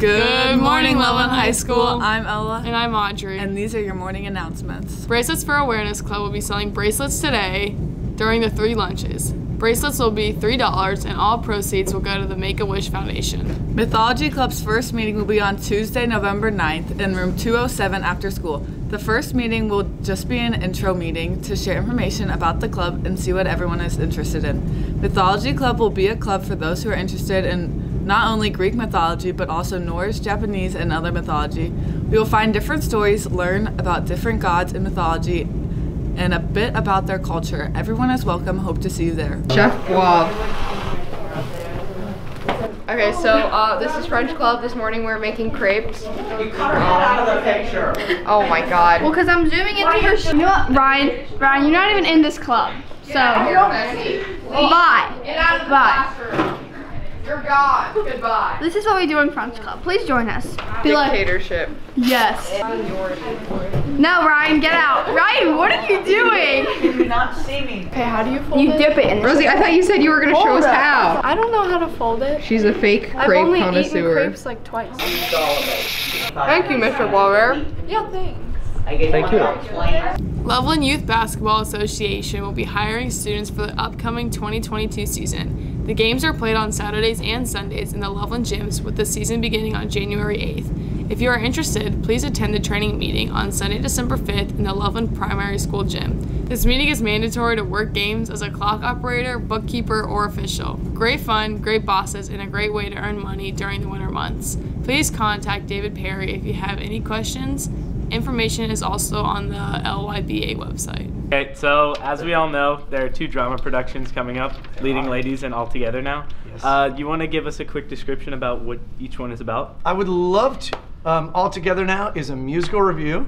Good, Good morning, Loveland High School. I'm Ella. And I'm Audrey. And these are your morning announcements. Bracelets for Awareness Club will be selling bracelets today during the three lunches. Bracelets will be $3 and all proceeds will go to the Make-A-Wish Foundation. Mythology Club's first meeting will be on Tuesday, November 9th in room 207 after school. The first meeting will just be an intro meeting to share information about the club and see what everyone is interested in. Mythology Club will be a club for those who are interested in not only Greek mythology but also Norse, Japanese, and other mythology. We will find different stories, learn about different gods in mythology, and a bit about their culture. Everyone is welcome. Hope to see you there. Chef Bob. Okay, so uh, this is French Club. This morning we're making crepes. You cut her head out of the picture. Oh my god. Well, because I'm zooming into your. You know what, Ryan? Ryan, you're not even in this club. So. Bye. Bye. You're gone. Goodbye. This is what we do in French Club. Please join us. Be like, Dictatorship. yes. No, Ryan, get out. Ryan, what are you doing? Can you not see me? Okay, how do you fold it? You dip it in. Rosie, I thought you said you were gonna show us how. I don't know how to fold it. She's a fake I've crepe only eaten connoisseur. crepes like twice. Thank you, Mr. Blower. Yeah, thanks. Thank you. Loveland Youth Basketball Association will be hiring students for the upcoming 2022 season. The games are played on Saturdays and Sundays in the Loveland gyms with the season beginning on January 8th. If you are interested, please attend the training meeting on Sunday, December 5th in the Loveland Primary School gym. This meeting is mandatory to work games as a clock operator, bookkeeper, or official. Great fun, great bosses, and a great way to earn money during the winter months. Please contact David Perry if you have any questions. Information is also on the LYBA website. Okay, so as we all know, there are two drama productions coming up, Leading Ladies and All Together Now. Yes. Uh, you want to give us a quick description about what each one is about? I would love to. Um, All Together Now is a musical revue.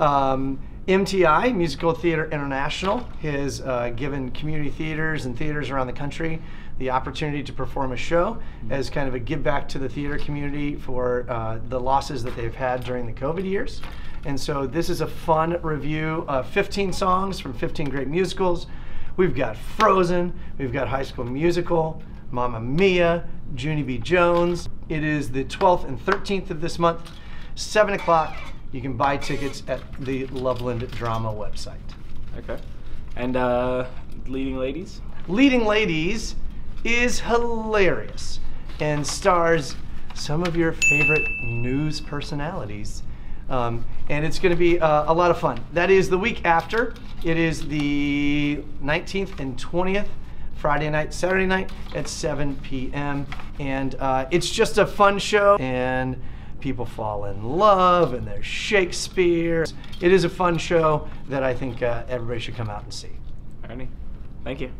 Um, MTI, Musical Theater International, has uh, given community theaters and theaters around the country the opportunity to perform a show as kind of a give back to the theater community for uh, the losses that they've had during the COVID years. And so this is a fun revue of 15 songs from 15 great musicals. We've got Frozen, we've got High School Musical, Mamma Mia, Junie B. Jones. It is the 12th and 13th of this month, 7 o'clock. You can buy tickets at the Loveland Drama website. Okay. And uh, Leading Ladies? Leading Ladies is hilarious and stars some of your favorite news personalities. Um, and it's going to be uh, a lot of fun. That is the week after. It is the 19th and 20th, Friday night, Saturday night at 7 p.m. And uh, it's just a fun show, and people fall in love, and there's Shakespeare. It is a fun show that I think uh, everybody should come out and see. Alrighty. Thank you.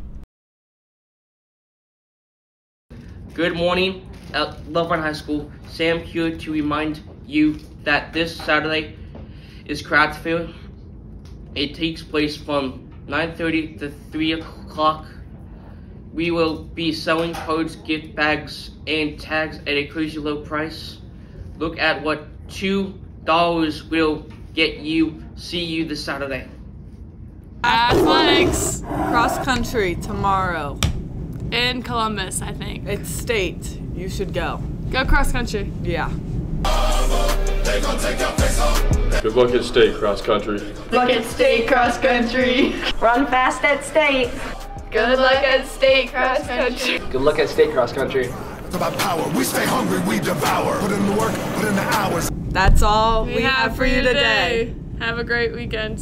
Good morning at Loveland High School. Sam here to remind you that this Saturday is craft fair. It takes place from 9.30 to 3 o'clock. We will be selling codes, gift bags, and tags at a crazy low price. Look at what $2 will get you. See you this Saturday. Athletics Cross country tomorrow. in Columbus, I think. It's state. You should go. Go cross country. Yeah. Good luck at state cross country. Look at state cross country. Run fast at state. Good luck at state cross country. Good luck at state cross country. It's about power. We stay hungry, we devour. Put in the work, put in the hours. That's all we, have for you today. Have a great weekend.